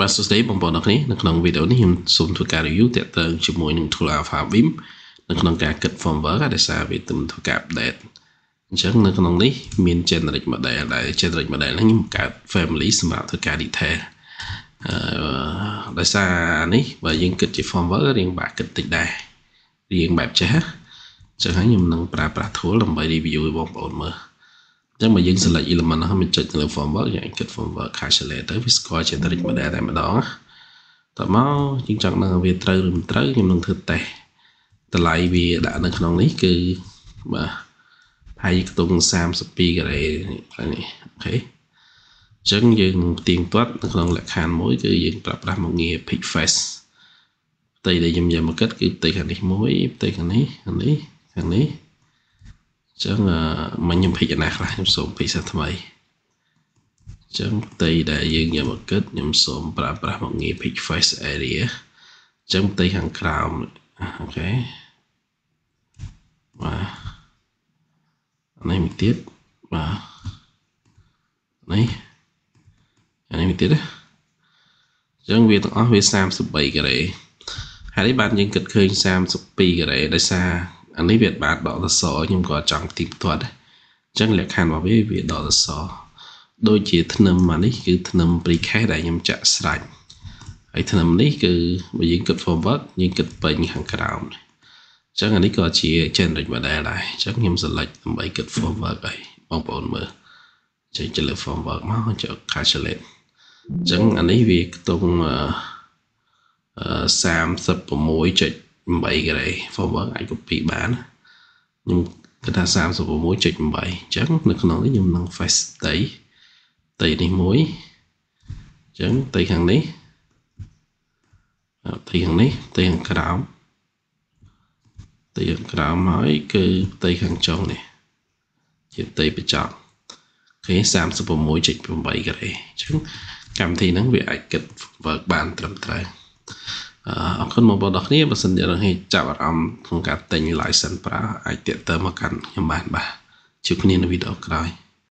បាទសួស្តីបងប្អូនអរគ្នានៅក្នុងវីដេអូនេះខ្ញុំសូមធ្វើការ review ទាក់ទងជាមួយនឹង tool Alpha Vim នៅក្នុងការគិត firmware ដែលសារវាទំធ្វើការ update អញ្ចឹងនៅក្នុងនេះមាន generic model ដែល generic model ហ្នឹងខ្ញុំកើត family សម្រាប់ធ្វើការ detail អឺដោយសារនេះបើយើងគិតជា firmware រៀងបាក់គិតតិចដែររៀងបែបចេះអញ្ចឹងហើយខ្ញុំនឹងប្រើប្រាស់ tool ដើម្បី review ឲ្យបងប្អូនមើលអញ្ចឹងបើយើង select element ហ្នឹង mình ចុចទៅលើ framework យើងគិត framework calculate ទៅវាស្គាល់ generic model តែម្ដងតមកយើងចង់ដឹងវាត្រូវឬមិនត្រូវខ្ញុំនឹងធ្វើ test តម្លៃវាដាក់នៅក្នុងនេះគឺបាទហើយខ្ទង់32ការ៉េនេះអូខេអញ្ចឹងយើងទៀងទាត់នៅក្នុងលក្ខខណ្ឌមួយគឺយើងប្រើប្រាស់មកងារ pick face ផ្ទៃដែលខ្ញុំយកមកគិតគឺផ្ទៃខាងនេះមួយផ្ទៃខាងនេះខាងនេះខាងនេះ ចឹងមកខ្ញុំពិចារណាខ្លះខ្ញុំសូមពិសាថ្មីចឹងផ្ទៃដែលយើងយកមកគិតខ្ញុំសូមប្រើប្រាស់មកងារ pick face area ចឹងផ្ទៃខាងក្រោមអូខេបាទនេះមួយទៀតបាទនេះអានេះមួយទៀតចឹងវាទាំងអស់វា33ការ៉េហើយបានយើងគិតឃើញ32ការ៉េដោយសារ អានេះវាបានដកសសខ្ញុំក៏ចង់ទីផ្ទាត់ដែរអញ្ចឹងលក្ខខណ្ឌរបស់វាវាដកសសដូចជាធ្នឹមអានេះគឺធ្នឹម precase ដែលខ្ញុំចាក់ស្រាច់ហើយធ្នឹមនេះគឺបើយើងគិត forward យើងគិតពេញខាងក្រោមអញ្ចឹងអានេះក៏ជា generic model ដែរអញ្ចឹងខ្ញុំ select ដើម្បីគិត forward ឲ្យបងប្អូនមើលចេញទៅលើ forward មកចុច calculate អញ្ចឹងអានេះវាខ្ទង់36.5 8ការ៉េ forward អាច copy បានខ្ញុំគិតថា36.8អញ្ចឹងនៅក្នុងនេះខ្ញុំនឹង face ផ្ទៃផ្ទៃនេះមួយអញ្ចឹងផ្ទៃខាងនេះផ្ទៃខាងនេះផ្ទៃខាងក្រោមផ្ទៃខាងក្រោមហើយគឺផ្ទៃខាងចុងនេះជាផ្ទៃបញ្ចប់គេ36.8ការ៉េអញ្ចឹងកម្មវិធីហ្នឹងវាអាចគិត work បានត្រឹមត្រូវអរ គុណបងប្អូនទាំងគ្នាបើសិនជានឹងចាប់អារម្មណ៍ក្នុងការទិញ license ប្រើអាចទាក់ទងមកកាន់ខ្ញុំបានបាទជួបគ្នានៅវីដេអូក្រោយ